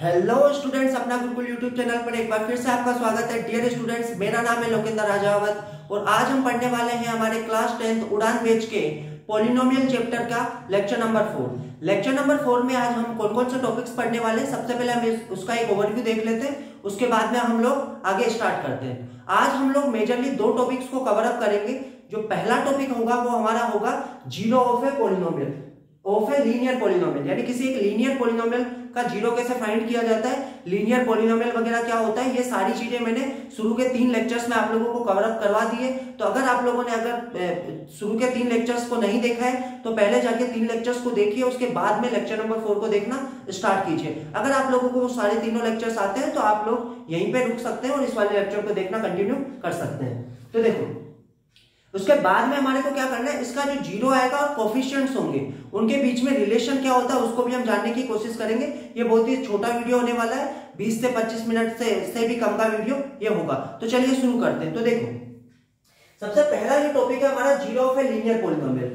Hello students अपना Gurukul YouTube channel पर एक बार फिर से आपका स्वागत है। डियर स्टूडेंट्स मेरा नाम है लोकेंद्र राजावत और आज हम पढ़ने वाले हैं हमारे क्लास टेंथ उड़ान बेच के पोलिनोमियल चैप्टर का lecture number four lecture number four में आज हम कौन कौन से टॉपिक्स पढ़ने वाले हैं? सबसे पहले हम उसका एक ओवरव्यू देख लेते हैं। उसके बाद में हम लोग आगे स्टार्ट करते हैं। आज हम लोग मेजरली दो टॉपिक्स को कवर अप करेंगे। जो पहला टॉपिक होगा, वो हमारा होगा zero of a polynomial of a linear polynomial यानी किसी एक लीनियर पोलिनोमियल का ज़ीरो कैसे फाइंड किया जाता है? लीनियर पोलिनोमियल वगैरह क्या होता है? ये सारी चीज़ें मैंने शुरू के तीन लेक्चर्स में आप लोगों को कवर अप करवा दिए तो अगर आप लोगों ने अगर शुरू के तीन लेक्चर्स को नहीं देखा है तो पहले जाके तीन लेक्चर्स को देखिए, उसके बाद में लेक्चर नंबर फोर को देखना स्टार्ट कीजिए। अगर आप लोगों को सारे तीनों लेक्चर्स आते हैं तो आप लोग यहीं पर रुक सकते हैं और इस वाले लेक्चर को देखना कंटिन्यू कर सकते हैं। तो देखो उसके बाद में हमारे को क्या करना है? इसका जो ज़ीरो आएगा और कोफिशियंट्स होंगे। उनके बीच में रिलेशन क्या होता है, उसको भी हम जानने की कोशिश करेंगे। ये बहुत ही छोटा वीडियो होने वाला है। 20 से 25 मिनट से से भी कम का वीडियो ये होगा। तो चलिए शुरू करते हैं। तो देखो, सबसे पहला जो टॉपिक है हमारा zero of a linear polynomial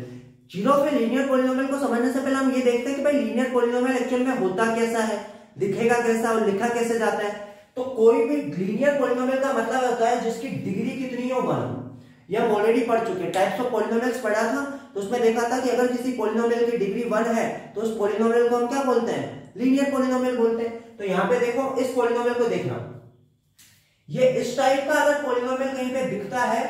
zero of a linear polynomial को समझने से पहले हम ये देखते हैं कि भाई लीनियर पोलिनोमियल एक्चुअल में होता कैसा है, दिखेगा कैसा और लिखा कैसे जाता है। तो कोई भी लीनियर पोलिनोमियल का मतलब होता है जिसकी डिग्री कितनी हो वन ये हम ऑलरेडी पढ़ चुके हैं। टाइप्स ऑफ़ पोलिनोमियल्स पढ़ा था तो उसमें देखा था कि अगर किसी पोलिनोमियल की डिग्री वन है तो उस पोलिनोमियल को हम क्या बोलते हैं? लीनियर पोलिनोमियल बोलते हैं। तो यहाँ पे देखो, इस पोलिनोमियल को देखना। ये इस टाइप का अगर पोलिनोमियल कहीं पे दिखता है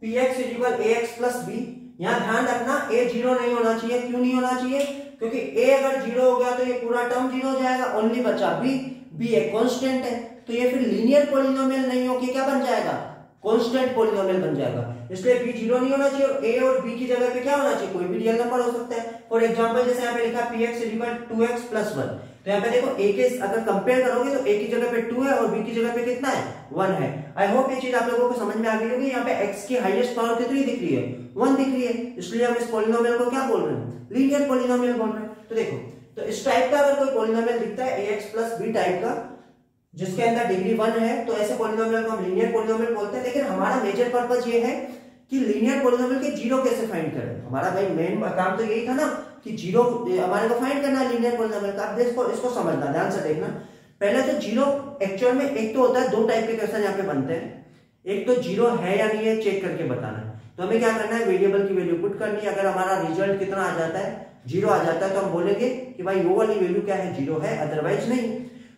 P X is equal A X plus B यहाँ ध्यान रखना ए ज़ीरो नहीं होना चाहिए। क्यों नहीं होना चाहिए? क्योंकि ए अगर ज़ीरो हो गया तो ये पूरा टर्म ज़ीरो हो जाएगा। ओनली बचा बी बी एक कॉन्स्टेंट है। तो ये फिर लीनियर पोलिनोमियल नहीं होगी क्या बन जाएगा? कॉन्स्टेंट पोलिनोमियल बन जाएगा। इसलिए बी ज़ीरो नहीं होना चाहिए और ए और बी की जगह पे क्या होना चाहिए? कोई भी रियल नंबर हो सकता है। फॉर एग्जांपल जैसे यहाँ पे लिखा P X is equal two X plus one तो यहाँ पे देखो ए के अगर कंपेयर करोगे तो ए की जगह पे टू है और बी की जगह पे कितना है? वन है। आई होप ये चीज़ आप लोगों को समझ में आ गई होगी। यहाँ पे एक्स की हाइएस्ट पावर कितनी दिख रही है? वन दिख रही है। इसलिए हम इस पोलिनोमियल को क्या बोल रहे हैं? लीनियर पोलिनोमियल बोल रहे हैं। तो देखो तो इस टाइप का अगर कोई पोलिनोमियल दिखता है A X plus B type का जिसके अंदर डिग्री वन है तो ऐसे पोलिनोमियल को हम लीनियर पोलिनोमियल बोलते हैं, लेकिन हमारा मेजर पर्पज ये है कि लीनियर पोलिनोमियल के ज़ीरो कैसे फाइंड करें? हमारा भाई मेन काम तो यही था ना कि ज़ीरो हमारे को फाइंड करना है लीनियर पोलिनोमियल का। इसको इसको समझना, ध्यान से देखना। पहले तो ज़ीरो एक्चुअल में एक तो होता है, दो टाइप के क्वेश्चन यहाँ पे बनते हैं। एक तो ज़ीरो है या नहीं है चेक करके बताना तो हमें क्या करना है वेरिएबल की वैल्यू पुट करनी है। अगर हमारा रिज़ल्ट कितना आ जाता है ज़ीरो आ जाता है तो हम बोलेंगे कि भाई वो वाली वैल्यू क्या है? ज़ीरो है अदरवाइज़ नहीं।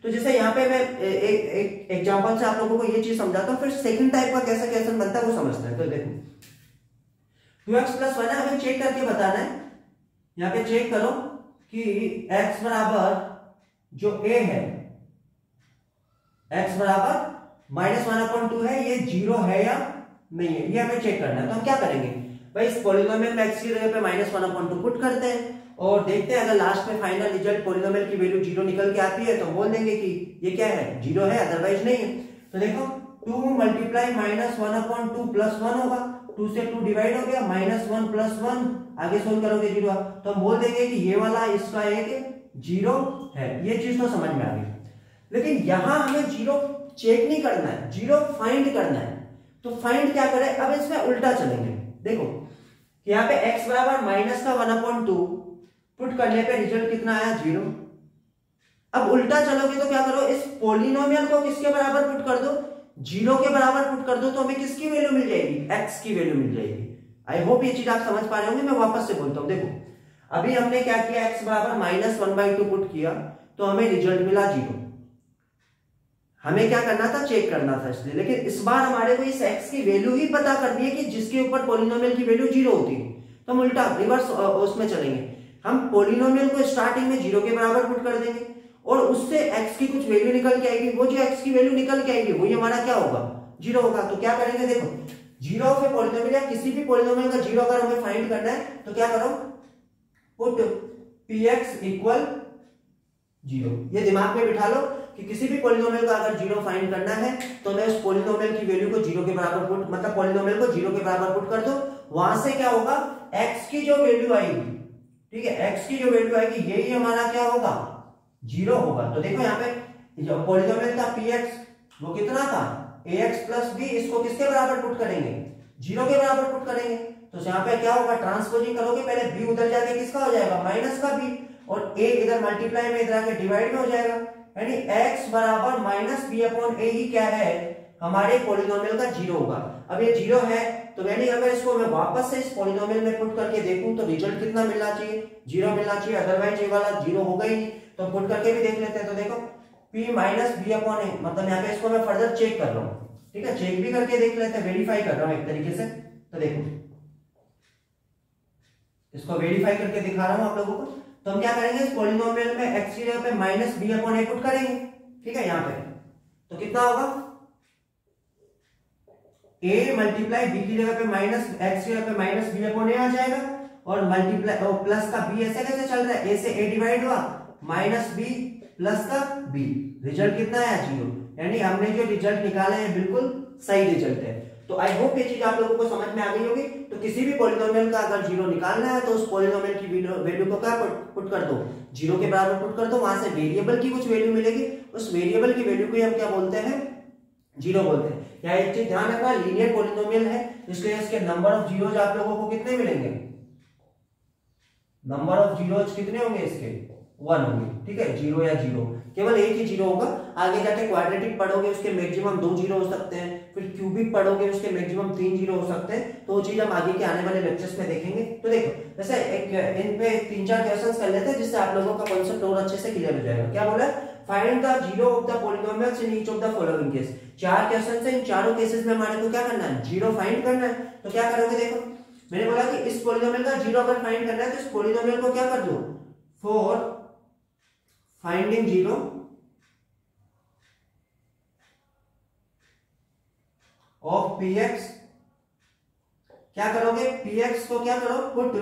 तो जैसे यहाँ पे मैं एक एक एग्जांपल से आप लोगों को ये चीज़ समझाता हूँ, फिर सेकंड टाइप का कैसा क्वेश्चन बनता है वो समझते हैं। तो देखो। टू एक्स प्लस वन है, हमें चेक करके बताना है। यहाँ पे चेक करो कि x बराबर जो a है, x बराबर माइनस वन अपॉइंट टू है, ये ज़ीरो है या नहीं है? ये हमें चेक करना है। तो हम क्या करेंगे? भाई इस पॉलिनोमियल में x की जगह पे minus one upon two put करते हैं। और देखते हैं, अगर लास्ट में फाइनल रिज़ल्ट पोलिनोमियल की वैल्यू ज़ीरो निकल के आती है तो बोल देंगे कि ये क्या है? ज़ीरो है अदरवाइज़ नहीं है। तो देखो two multiply minus one upon two plus one होगा। टू से टू डिवाइड हो गया माइनस वन प्लस वन आगे सोल्व करोगे ज़ीरो तो हम बोल देंगे कि ये वाला इसका एक ज़ीरो है। ये चीज़ तो समझ में आ गई। लेकिन यहाँ हमें ज़ीरो चेक नहीं करना है ज़ीरो फाइंड करना है। तो फाइंड क्या करें? अब इसमें उल्टा चलेंगे। देखो, यहाँ पे x बराबर माइनस का वन अपॉइंट टू पुट करने पे रिज़ल्ट कितना आया? ज़ीरो अब उल्टा चलोगे तो क्या करो? इस पोलिनोमियल को किसके बराबर पुट कर दो? ज़ीरो के बराबर पुट कर दो तो हमें किसकी वैल्यू मिल जाएगी? एक्स की वैल्यू मिल जाएगी. आई होप ये चीज़ आप समझ पा रहे होंगे, मैं वापस से बोलता हूँ। देखो, अभी हमने क्या किया? एक्स बराबर minus one by two put किया तो हमें रिज़ल्ट मिला ज़ीरो हमें क्या करना था? चेक करना था इसलिए। लेकिन इस बार हमारे को इस एक्स की वैल्यू ही पता करनी है कि जिसके ऊपर पोलिनोमियल की वैल्यू ज़ीरो होती है। तो हम उल्टा रिवर्स उसमें चलेंगे। हम पोलिनोमियल को स्टार्टिंग में ज़ीरो के बराबर पुट कर देंगे। और उससे एक्स की कुछ वैल्यू निकल के आएगी। वो जो एक्स की वैल्यू निकल के आएगी, वही हमारा क्या होगा? ज़ीरो होगा। तो क्या करेंगे देखो? ज़ीरो ऑफ़ ए पोलिनोमियल या किसी भी पोलिनोमियल का ज़ीरो अगर हमें फाइंड करना है तो क्या करो? Put P X equal zero ये दिमाग में बिठा लो कि किसी भी पोलिनोमियल का अगर ज़ीरो फाइंड करना है तो मैं उस पोलिनोमियल की वैल्यू को ज़ीरो के बराबर पुट मतलब पोलिनोमियल को ज़ीरो के बराबर पुट कर दो। वहाँ से क्या होगा? एक्स की जो वैल्यू आएगी ठीक है एक्स की जो वैल्यू आएगी, यही हमारा क्या होगा? ज़ीरो होगा। तो देखो यहाँ पे जो पोलिनोमियल था पी एक्स वो कितना था? ए एक्स प्लस बी इसको किसके बराबर पुट करेंगे? ज़ीरो के बराबर पुट करेंगे। तो यहाँ पे क्या होगा? ट्रांसपोजिंग करोगे पहले बी उधर जाके किसका हो जाएगा? माइनस का बी और ए इधर मल्टीप्लाई में इधर आके डिवाइड में हो जाएगा। यानी x बराबर माइनस बी अपॉन ए ही क्या है? हमारे पोलिनोमियल का ज़ीरो होगा। अब ये ज़ीरो है तो यानी अगर इसको मैं वापस से इस पोलिनोमियल में पुट करके देखूँ तो रिज़ल्ट कितना मिलना चाहिए? ज़ीरो मिलना चाहिए अदरवाइज़ ये वाला ज़ीरो होगा ही तो पुट करके भी देख लेते हैं तो देखो, p minus B upon A मतलब यहाँ पे इसको मैं फर्दर चेक कर रहा हूँ। ठीक है चेक भी करके देख लेते हैं वेरीफाई कर रहा हूँ एक तरीके से तो देखो। इसको वेरीफाई करके दिखा रहा हूँ आप लोगों को। तो हम क्या करेंगे, इस पॉलिनोमियल में एक्स की जगह पे minus B upon A put करेंगे। ठीक है, यहाँ पे। तो कितना होगा? ए मल्टीप्लाई बी की जगह पे माइनस एक्स की जगह पे माइनस बी अपॉन ए आ जाएगा? और मल्टीप्लाई और प्लस का बी ऐसे कैसे चल रहा है? ए से ए डिवाइड हुआ माइनस बी प्लस का बी रिज़ल्ट कितना है ज़ीरो यानी हमने जो रिज़ल्ट निकाले हैं, बिल्कुल सही रिज़ल्ट है। तो आई होप ये चीज़ आप लोगों को समझ में आ गई होगी। तो किसी भी पोलिनोमियल का अगर ज़ीरो निकालना है तो उस पोलिनोमियल की वैल्यू को क्या पुट कर दो? ज़ीरो के बराबर पुट कर दो, वहाँ से वेरिएबल की कुछ वैल्यू मिलेगी। उस वेरिएबल की वैल्यू को हम क्या बोलते हैं? ज़ीरो बोलते हैं। या एक चीज़ ध्यान रखना लीनियर पोलिनोमियल है इसलिए इसके नंबर ऑफ़ जीरोज आप लोगों को कितने मिलेंगे? नंबर ऑफ़ जीरोज कितने होंगे इसके? वन होंगे, ठीक है? ज़ीरो या ज़ीरो केवल एक ही ज़ीरो होगा। आगे जाके क्वाड्रेटिक पढ़ोगे, उसके मैक्सिमम दो ज़ीरो हो सकते हैं। फिर क्यूबिक पढ़ोगे, उसके मैक्सिमम तीन ज़ीरो हो सकते हैं। तो वो चीज़ हम आगे के आने वाले लेक्चर्स में देखेंगे। तो देखो, जैसे एक, इन पे तीन चार क्वेश्चन कर लेते हैं, जिससे आप लोगों का कॉन्सेप्ट और अच्छे से क्लियर हो जाएगा। क्या बोला? Find the zero of the polynomials in each of the following case चार क्वेश्चन से इन चारों केसेस में हमारे को क्या करना है? ज़ीरो फाइंड करना है। तो क्या करोगे देखो? मैंने बोला कि इस पॉलिनोमियल का ज़ीरो अगर फाइंड करना है तो इस पॉलिनोमियल को क्या कर दो? For finding zero. Of P X क्या करोगे? पी एक्स को क्या करो? Put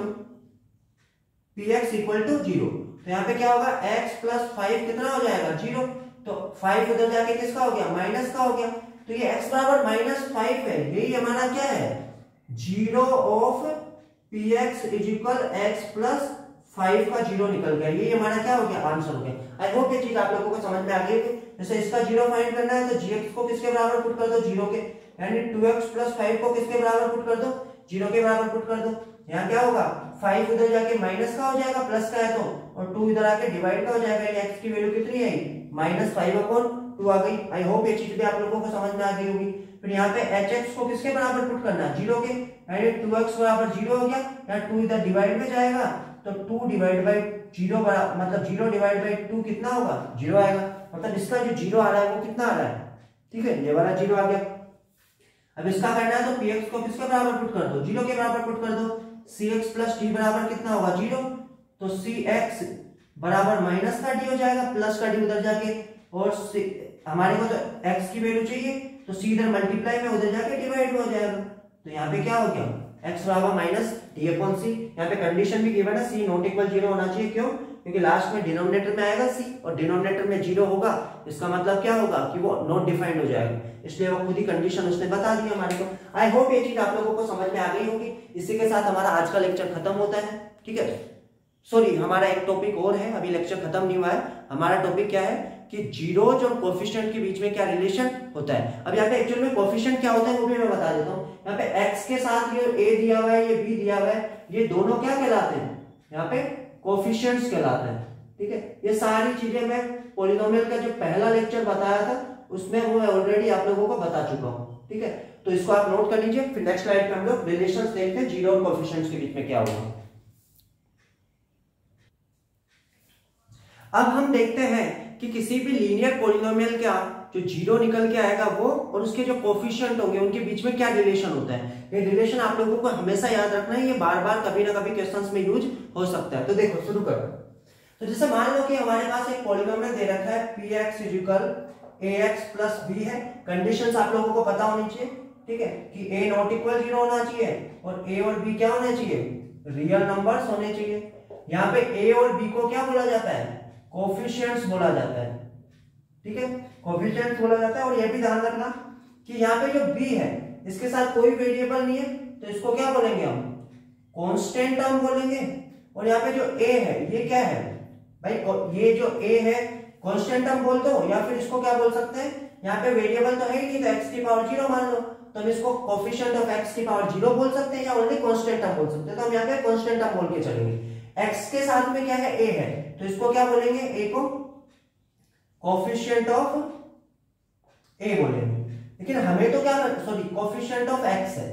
P X equal to zero. तो यहाँ पे क्या होगा? X प्लस फाइव कितना हो जाएगा? ज़ीरो तो फाइव उधर जाके किसका हो गया? माइनस का हो गया। तो ये x बराबर माइनस फाइव है। यही हमारा क्या है? Zero of P X is equal X plus five का ज़ीरो निकल गया। ये हमारा क्या हो गया? आंसर हो गया। आई होप ये चीज़ आप लोगों को समझ में आ गई जैसे इसका ज़ीरो फाइंड करना है तो जी को किसके बराबर पुट कर दो? ज़ीरो के। यानी टू एक्स प्लस फाइव को किसके बराबर पुट कर दो? ज़ीरो के बराबर पुट कर दो। यहाँ क्या होगा? फाइव उधर जाके माइनस का हो जाएगा प्लस का है तो और टू इधर आके डिवाइड का हो जाएगा एक्स की वैल्यू कितनी है माइनस फाइव अपॉन टू आ गई। आई होप ये चीज़ भी आप लोगों को समझ में आ गई होगी। फिर यहाँ पे एच एक्स को किसके बराबर पुट करना? ज़ीरो के। यानी टू एक्स बराबर ज़ीरो हो गया। या टू इधर डिवाइड में जाएगा तो टू डिवाइड बाई ज़ीरो मतलब ज़ीरो डिवाइड बाई टू कितना होगा? ज़ीरो आएगा। मतलब इसका जो ज़ीरो आ रहा है, वो कितना आ रहा है? ठीक है? ये वाला ज़ीरो आ गया। अब इसका करना है तो पी एक्स को किसके बराबर पुट कर दो? ज़ीरो के बराबर पुट कर दो। सी एक्स प्लस डी बराबर कितना होगा ज़ीरो? तो सी एक्स बराबर माइनस का डी हो जाएगा प्लस का डी उधर जाके। और हमारे को तो एक्स की वैल्यू चाहिए तो सी इधर मल्टीप्लाई में उधर जाके डिवाइड हो जाएगा। तो यहाँ पे क्या हो गया? एक्स बराबर माइनस डी अपॉन सी यहाँ पे कंडीशन भी गिवन है सी नॉट इक्वल ज़ीरो होना चाहिए। क्यों? क्योंकि लास्ट में डिनोमिनेटर में आएगा सी और डिनोमिनेटर में ज़ीरो होगा। इसका मतलब क्या होगा? कि वो नॉट डिफाइंड हो जाएगा। इसलिए वो खुद ही कंडीशन उसने बता दी हमारे को। आई होप ये चीज़ आप लोगों को समझ में आ गई होगी। इसी के साथ हमारा आज का लेक्चर खत्म होता है। ठीक है? सॉरी हमारा एक टॉपिक और है। अभी लेक्चर खत्म नहीं हुआ है। हमारा टॉपिक क्या है? कि जीरोज और कोफिशिएंट के बीच में क्या रिलेशन होता है। अब यहाँ पे एक्चुअल में कोफिशिएंट क्या होता है वो भी मैं बता देता हूँ। यहाँ पे एक्स के साथ ये ए दिया हुआ है, ये बी दिया हुआ है, ये दोनों क्या कहलाते हैं? यहाँ पे कोफिशियंट्स कहलाते हैं। ठीक है? ये सारी चीज़ें मैं पोलिनोमियल का जो पहला लेक्चर बताया था उसमें वो ऑलरेडी आप लोगों को बता चुका हूँ, ठीक है? तो इसको आप नोट कर लीजिए, फिर नेक्स्ट स्लाइड पे हम लोग रिलेशंस देखते हैं ज़ीरो और कोफिशियंट्स के बीच में क्या होगा। अब हम देखते हैं कि किसी भी लीनियर पोलिनोमियल का जो ज़ीरो निकल के आएगा वो, और उसके जो कोफिशियंट होंगे, उनके बीच में क्या रिलेशन होता है? ये रिलेशन आप लोगों को हमेशा याद रखना है, ये बार बार कभी ना कभी क्वेश्चंस में यूज़ हो सकता है। तो देखो, शुरू करो तो जैसे मान लो कि हमारे पास एक पॉलिनोमियल दे रखा है p x is equal a x plus b है कंडीशन आप लोगों को पता होनी चाहिए, ठीक है, कि ए नॉट इक्वल ज़ीरो होना चाहिए और ए और बी क्या होने चाहिए? रियल नंबर्स होने चाहिए। यहाँ पे ए और बी को क्या बोला जाता है? कोफिशियंट्स बोला जाता है। ठीक है? कोफिशियंट्स बोला जाता है और यह भी ध्यान रखना कि यहाँ पे जो बी है, इसके साथ कोई वेरिएबल नहीं है तो इसको क्या बोलेंगे हम? कॉन्स्टेंट टर्म बोलेंगे। और यहाँ पे जो ए है, ये क्या है? भाई, और ये जो ए है कॉन्स्टेंट टर्म बोल दो या फिर इसको क्या बोल सकते हैं? यहाँ पे वेरिएबल तो है ही नहीं तो एक्स की पावर ज़ीरो मान लो। तो हम इसको कोफिशियंट ऑफ़ एक्स की पावर ज़ीरो बोल सकते हैं, या ओनली कॉन्स्टेंट टर्म बोल सकते हैं। तो हम यहाँ पे कॉन्स्टेंट टर्म बोल के चलेंगे। एक्स के साथ में क्या है? ए है। तो इसको क्या बोलेंगे? ए को कॉफिशियंट ऑफ़ ए बोलेंगे। लेकिन हमें तो क्या सॉरी कॉफिशियंट ऑफ़ एक्स है।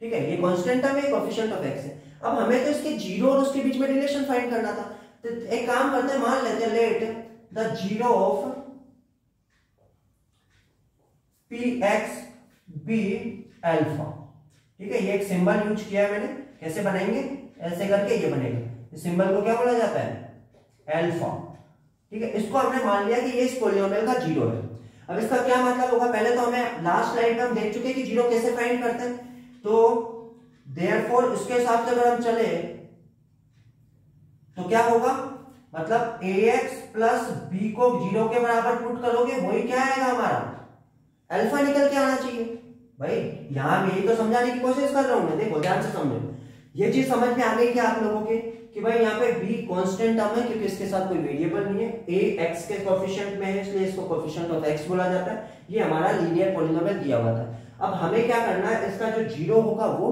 ठीक है, ये कॉन्स्टेंट टर्म है कॉफिशियंट ऑफ़ एक्स है। अब हमें तो इसके ज़ीरो और उसके बीच में रिलेशन फाइंड करना था। तो एक काम करते हैं, मान लेते हैं let the zero of p x be alpha ठीक है, ये एक सिंबल यूज़ किया है मैंने। कैसे बनाएँगे? ऐसे करके ये बनेगा। इस सिंबल को क्या बोला जाता है? एल्फा ठीक है, इसको हमने मान लिया कि ये इस पोलिनोमियल का ज़ीरो है। अब इसका क्या मतलब होगा? पहले तो हमें लास्ट स्लाइड में हम देख चुके हैं कि ज़ीरो कैसे फाइंड करते हैं। तो देयरफॉर इसके हिसाब से अगर हम चले तो क्या होगा? मतलब ए एक्स प्लस बी को ज़ीरो के बराबर पुट करोगे, वही क्या आएगा हमारा? अल्फ़ा निकल के आना चाहिए। भाई, यहाँ यही तो समझाने की कोशिश कर रहा हूँ मैं, देखो, ध्यान से समझो। ये चीज़ समझ में आ गई क्या आप लोगों के? कि भाई यहाँ पे b कांस्टेंट टर्म है, क्योंकि इसके साथ कोई वेरिएबल नहीं है। A x के कोफिशिएंट में है, इसलिए इसको कोफिशिएंट ऑफ़ x बोला जाता है। ये हमारा लीनियर पॉलिनोमियल दिया हुआ था। अब हमें क्या करना है, इसका जो ज़ीरो होगा वो,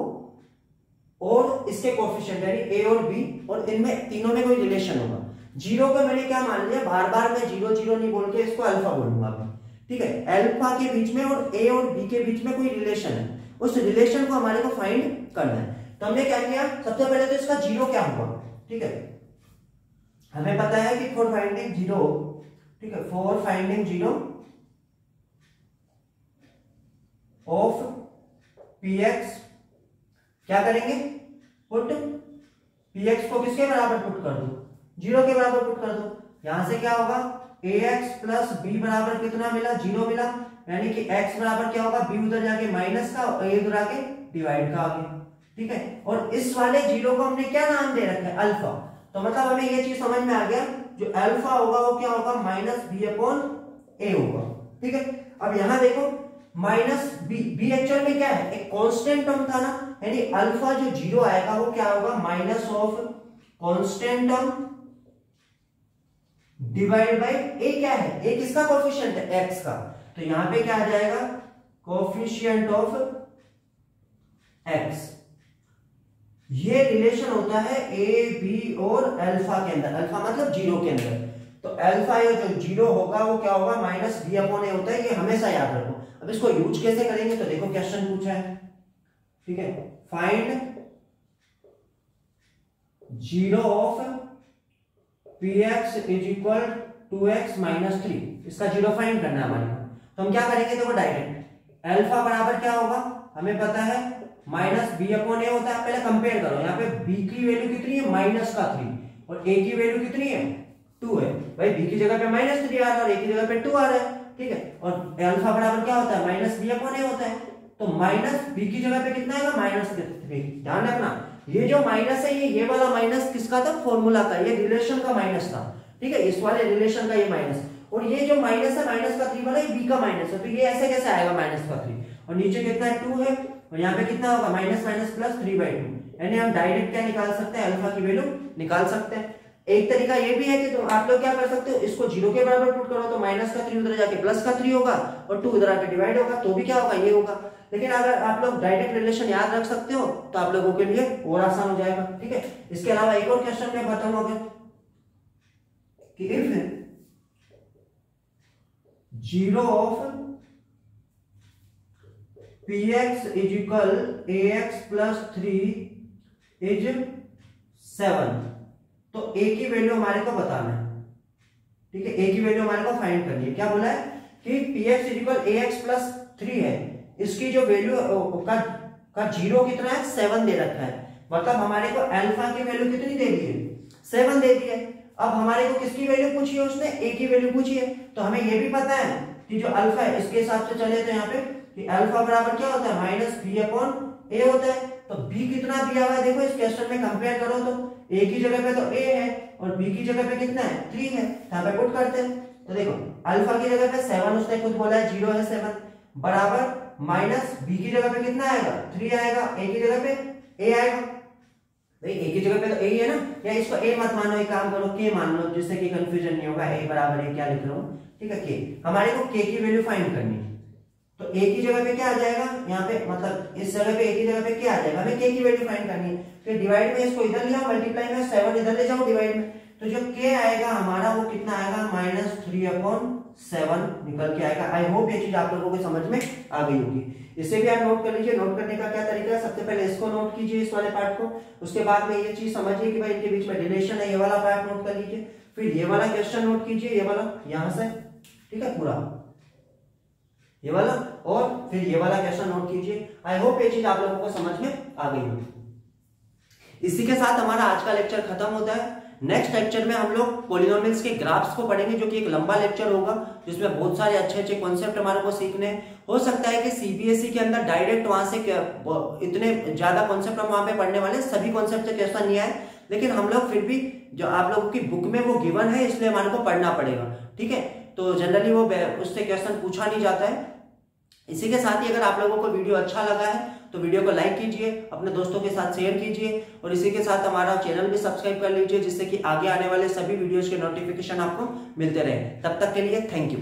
और इसके कोफिशिएंट यानी a और b, और इनमें तीनों में कोई रिलेशन होगा। ज़ीरो को मैंने क्या मान लिया? बार बार मैं ज़ीरो ज़ीरो नहीं बोल के इसको अल्फ़ा बोलूँगा मैं। ठीक है? अल्फ़ा के बीच में और ए और बी के बीच में कोई रिलेशन है। उस रिलेशन को हमारे को फाइंड करना है। तो हमने क्या किया? सबसे पहले तो इसका ज़ीरो क्या होगा ठीक है? हमें पता है कि फोर फाइंडिंग ज़ीरो, ठीक है? For finding zero of p x क्या करेंगे? पुट पी एक्स को किसके बराबर पुट कर दो? ज़ीरो के बराबर पुट कर दो। यहाँ से क्या होगा? ए एक्स प्लस बी बराबर कितना मिला? ज़ीरो मिला। यानी कि एक्स बराबर क्या होगा? बी उधर जाके माइनस का और ए उधर आके डिवाइड का आ गया ठीक है? और इस वाले ज़ीरो को हमने क्या नाम दे रखा है? अल्फ़ा तो मतलब हमें ये चीज़ समझ में आ गया। जो अल्फ़ा होगा, वो क्या होगा? माइनस बी अपॉन ए होगा। ठीक है? अब यहाँ देखो माइनस बी बी एक्चुअल में क्या है? एक कांस्टेंट टर्म था ना? यानी अल्फ़ा जो ज़ीरो आएगा, वो क्या होगा? Minus of constant term divide by a क्या है? ए किसका कोफिशिएंट है? एक्स का। तो यहाँ पे क्या आ जाएगा? कोफिशिएंट ऑफ़ एक्स ये रिलेशन होता है ए बी और अल्फ़ा के अंदर। अल्फ़ा मतलब ज़ीरो के अंदर। तो अल्फ़ा ये जो ज़ीरो होगा, वो क्या होगा? माइनस बी अपॉन ए होता है। ये हमेशा याद रखो। अब इसको यूज़ कैसे करेंगे? तो देखो क्वेश्चन पूछा है। ठीक है? Find zero of p x is equal to x minus three इसका ज़ीरो फाइंड करना है हमारे तो हम क्या करेंगे? देखो डायरेक्ट अल्फ़ा बराबर क्या होगा? हमें पता है माइनस बी अपॉन ए होता है। पहले कंपेयर करो। यहाँ पे बी की वैल्यू कितनी है? माइनस का थ्री और ए की वैल्यू कितनी है? टू है। भाई बी की जगह पे माइनस थ्री आ रहा है और ए की जगह पे टू आ रहा है। ठीक है? और अल्फ़ा बराबर क्या होता है? माइनस बी अपॉन ए होता है। तो माइनस बी की जगह पे कितना आएगा? माइनस थ्री ध्यान रखना। ये जो माइनस है, ये ये वाला माइनस किसका था? फॉर्मूला का। ये रिलेशन का माइनस था। ठीक है, इस वाले रिलेशन का ये माइनस। और ये जो माइनस है, माइनस का थ्री वाला बी का माइनस है। तो ये ऐसे कैसे आएगा, माइनस का थ्री और नीचे कितना है? टू है। और यहाँ पे कितना होगा? Minus minus plus three by two यानी हम डायरेक्ट क्या निकाल सकते हैं? अल्फ़ा की वैल्यू निकाल सकते हैं। एक तरीका ये भी है कि तुम आप लोग क्या कर सकते हो, इसको ज़ीरो के बराबर पुट करो तो माइनस का थ्री उधर जाके प्लस का थ्री होगा और टू उधर आके डिवाइड होगा तो भी क्या होगा, ये होगा। लेकिन अगर आप लोग डायरेक्ट रिलेशन याद रख सकते हो तो आप लोगों के लिए और आसान हो जाएगा, ठीक है? इसके अलावा एक और क्वेश्चन में बताऊँगा कि if zero of p x is equal a x plus three is seven तो ए की वैल्यू हमारे को बताना है। ठीक है? ए की वैल्यू हमारे को फाइंड करनी है। क्या बोला है? कि p x is equal a x plus three है। इसकी जो वैल्यू का का ज़ीरो कितना है? सेवन दे रखा है। मतलब हमारे को अल्फ़ा की वैल्यू कितनी दे दी है? सेवन दे दी है। अब हमारे को किसकी वैल्यू पूछी है उसने? ए की वैल्यू पूछी है। तो हमें यह भी पता है कि जो अल्फ़ा है, इसके हिसाब से चले तो यहाँ पे कि अल्फ़ा बराबर क्या होता है? माइनस बी अपॉन ए होता है। तो बी कितना दिया हुआ है, देखो इस क्वेश्चन में कंपेयर करो तो ए की जगह पे तो ए है और बी की जगह पे कितना है? थ्री है। यहाँ पे पुट करते हैं। तो देखो अल्फ़ा की जगह पे सेवन उसने खुद बोला है ज़ीरो है सेवन बराबर माइनस बी की जगह पे कितना आएगा? थ्री आएगा। ए की जगह पे ए आएगा। भाई ए की जगह पे तो ए ही है ना? या इसको ए मत मानो, एक काम करो के मान लो, जिससे कि कंफ्यूजन नहीं होगा। ए बराबर ए क्या लिख रहा हूँ? ठीक है के हमारे को के की वैल्यू फाइंड करनी है। तो ए की जगह पे क्या आ जाएगा? यहाँ पे मतलब इस जगह पे ए की जगह पे क्या आ जाएगा? हमें के की वैल्यू फाइंड करनी है। फिर डिवाइड में इसको इधर लिया मल्टीप्लाई में सेवन इधर ले जाओ डिवाइड में। तो जो के आएगा हमारा वो कितना आएगा? माइनस थ्री अपॉन सेवन निकल के आएगा। आई होप ये चीज़ आप लोगों को समझ में आ गई होगी। इसे भी आप नोट कर लीजिए। नोट करने का क्या तरीका है? सबसे पहले इसको नोट कीजिए इस वाले पार्ट को। उसके बाद में ये चीज़ समझिए कि भाई इनके बीच में रिलेशन है। ये वाला पार्ट नोट कर लीजिए। फिर ये वाला क्वेश्चन नोट कीजिए। ये वाला यहाँ से। ठीक है? पूरा। ये वाला? और फिर ये वाला क्वेश्चन नोट कीजिए? आई होप ये चीज़ आप लोगों को समझ में आ गई होगी। इसी के साथ हमारा आज का लेक्चर खत्म होता है। नेक्स्ट लेक्चर में हम लोग पोलिनोमियल्स के ग्राफ्स को पढ़ेंगे, जो कि एक लंबा लेक्चर होगा, जिसमें बहुत सारे अच्छे अच्छे कॉन्सेप्ट हमारे को सीखने हो। सकता है कि सीबीएसई e के अंदर डायरेक्ट वहाँ से इतने ज़्यादा कॉन्सेप्ट हम वहाँ पे पढ़ने वाले सभी कॉन्सेप्ट से क्वेश्चन नहीं आए लेकिन हम लोग फिर भी जो आप लोगों की बुक में वो गिवन है, इसलिए हमारे को पढ़ना पड़ेगा। ठीक है? तो जनरली वो उससे क्वेश्चन पूछा नहीं जाता है। इसी के साथ ही अगर आप लोगों को वीडियो अच्छा लगा है तो वीडियो को लाइक कीजिए, अपने दोस्तों के साथ शेयर कीजिए, और इसी के साथ हमारा चैनल भी सब्सक्राइब कर लीजिए, जिससे कि आगे आने वाले सभी वीडियोज़ के नोटिफिकेशन आपको मिलते रहे तब तक के लिए थैंक यू